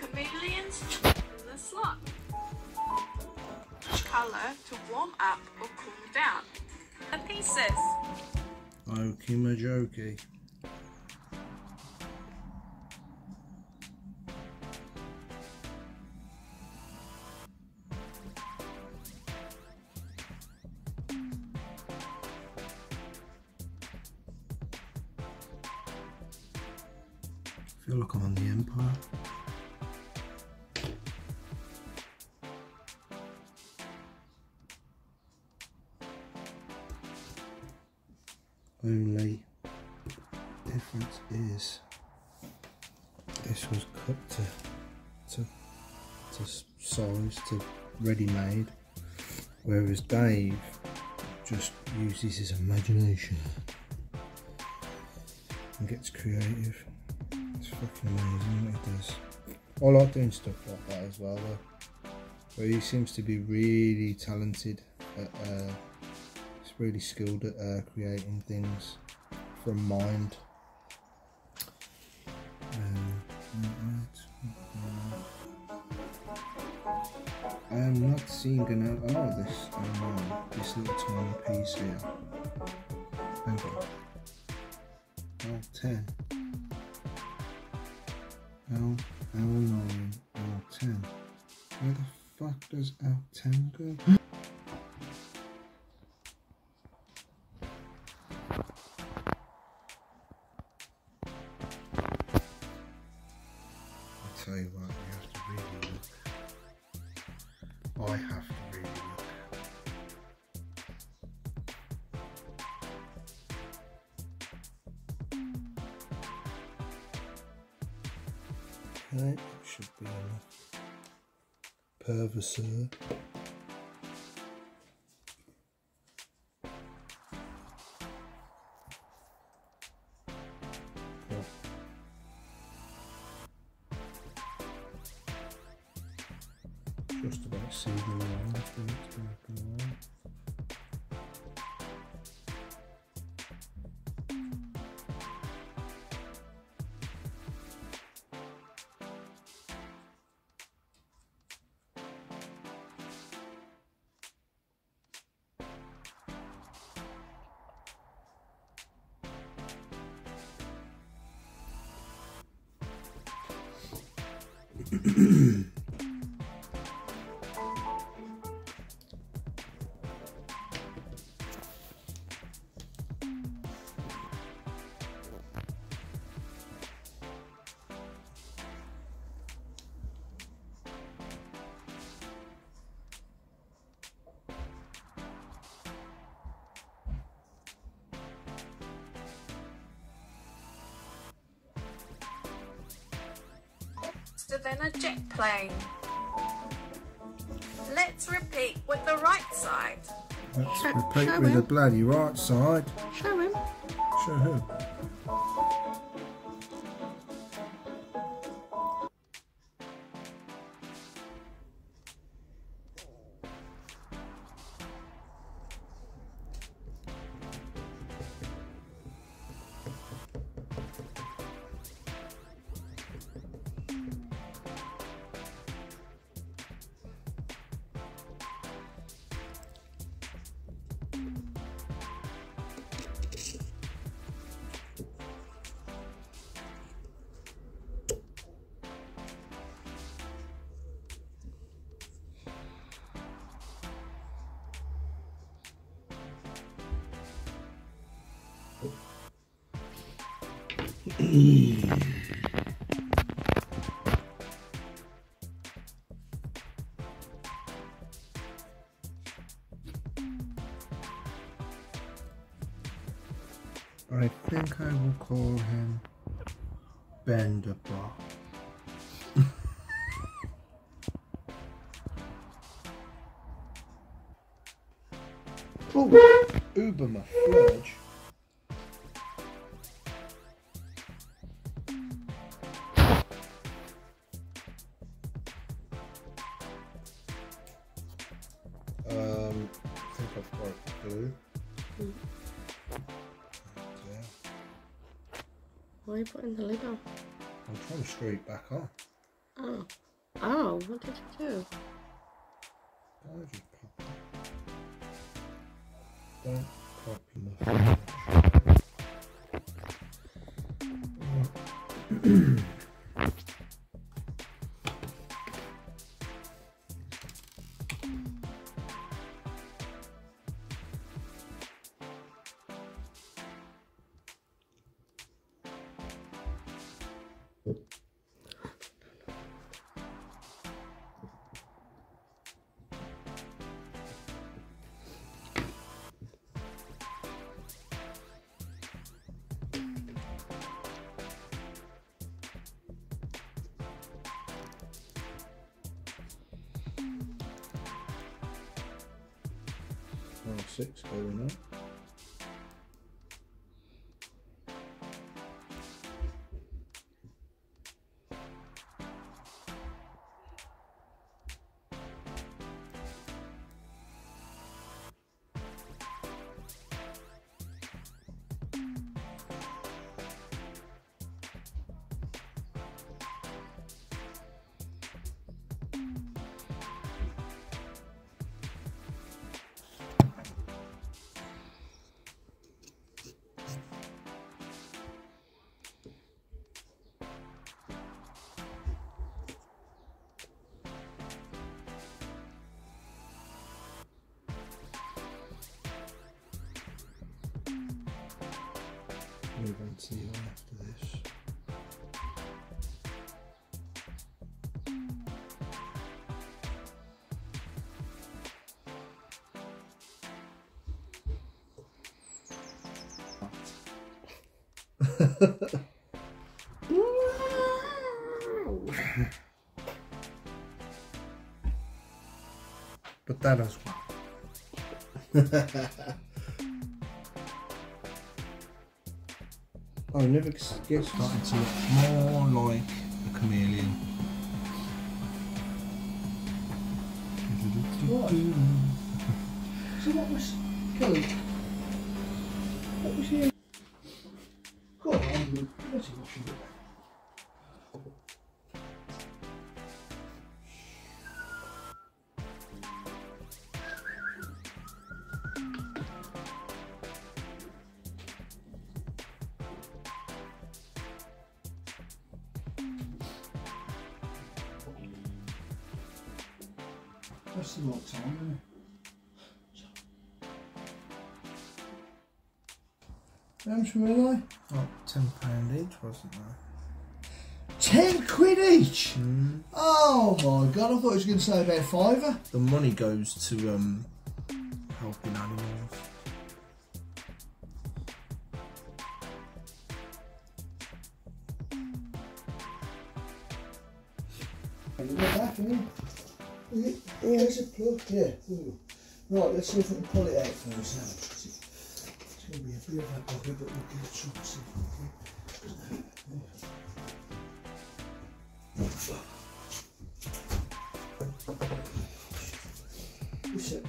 chameleons in the slot. Colour to warm up or cool down? The pieces. Okie feel like I'm on the Empire. To ready made, whereas Dave just uses his imagination and gets creative. It's fucking amazing what he does. I like doing stuff like that as well though. But he seems to be really talented at uh, he's really skilled at uh, creating things from mind. I am not seeing an oh this oh no, this little tiny piece here. On. L ten. L L nine L ten. Where the fuck does L ten go? I'll tell you what, Okay, should be. Pervisor. Cool. Just about seeing around after around. Faster than a jet plane. Let's repeat with the right side. Let's repeat show with the bloody right side. Show him. Show who? I think I will call him Benderbar. Oh, Uber my flurge. You putting the lid on? I'm trying to screw it back on. Oh. Oh, what did you do? Why did pop it? Don't my six going up. Move But that as well. I oh, never get started to look more like a chameleon. So what was Kelly? What was he? That's a long time, isn't it? How much were they? Oh, ten pound each, wasn't there? Ten quid each? Mm. Oh my god, I thought he was going to say about fiver. The money goes to um helping animals. You got that, haven't you? Yeah, there's a plug, yeah. Ooh. Right, let's see if we can pull it out first now. It's going to be a bit of a bugger, but we'll get try and see if we can.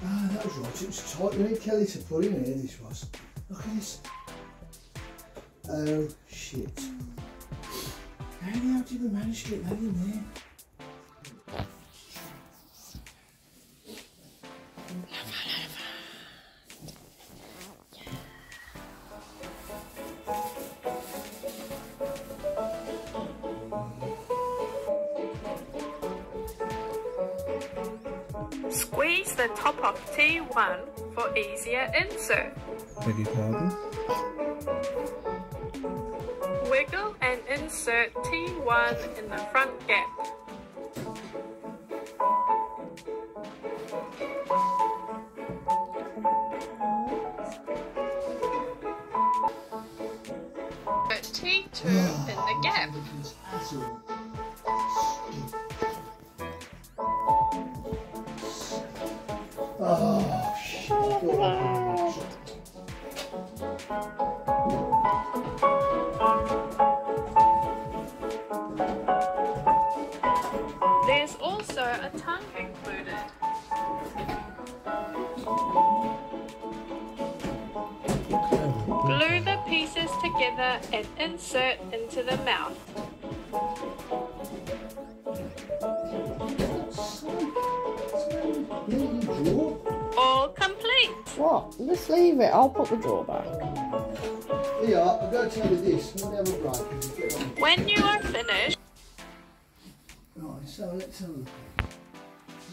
Ah, that was right, it was tight. We need Kelly to put in here, this was. Look at this. Oh, shit. How the hell did we manage to get that in there? Squeeze the top of T1 for easier insert. Beg your pardon? Wiggle and insert T1 in the front gap. soon. Oh, shit. There's also a tongue included. Glue the pieces together and insert into the mouth. What? Just leave it. I'll put the drawer back. Here, I've got to tell you this. Let me have a break and you get on. When you are finished, Right, so let's have a look.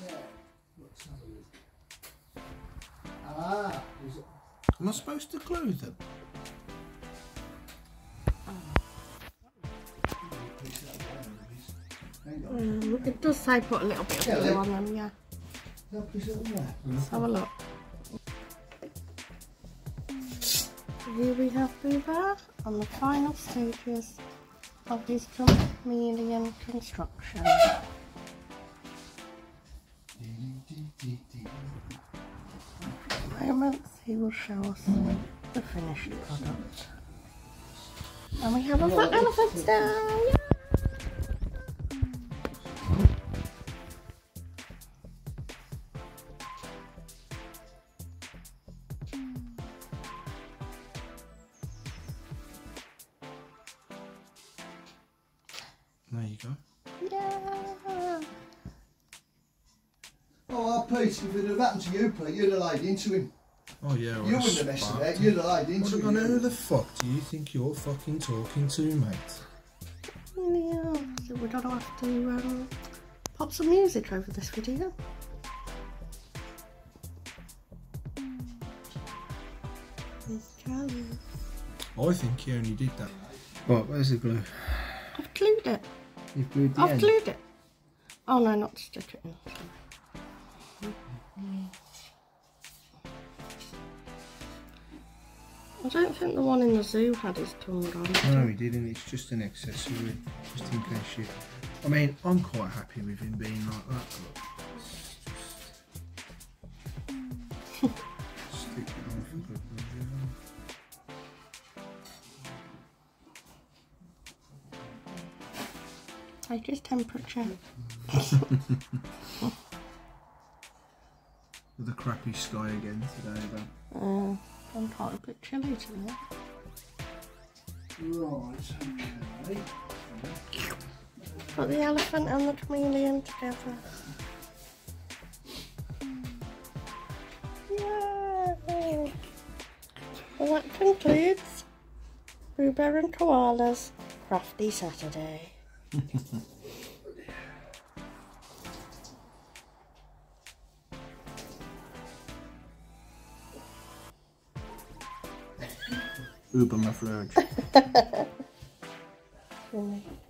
Yeah, let's have a look. Ah, is it? Am I supposed to glue them? Hang on. It does say put a little bit of Yeah, glue they- on them, yeah. Is that piece of there? Let's have a look. Here we have Booba on the final stages of his chameleon construction. In moments he will show us the finished product. And we have a fat elephant down! Pete, if it had happened to you, Pete, you'd have laid into him. Oh yeah. You wouldn't have messed it. you'd have laid into have him. gone, who the fuck do you think you're fucking talking to, mate? Yeah, we're gonna have to um, pop some music over this video. It's Charlie. I think he only did that. Right, where's the glue? I've glued it. You've glued the I've end. glued it. Oh no, not to stick it in. I don't think the one in the zoo had his tongue on. No, he didn't. It's just an accessory, just in case you. I mean, I'm quite happy with him being like that. But just- Stick it on for good measure. Take his temperature. With the crappy sky again today, though. Uh, I'm quite a bit chilly tonight. Right, okay. Put the elephant and the chameleon together. Yay! Well, that concludes Boo Bear and Koala's Crafty Saturday. Uber my. Mm.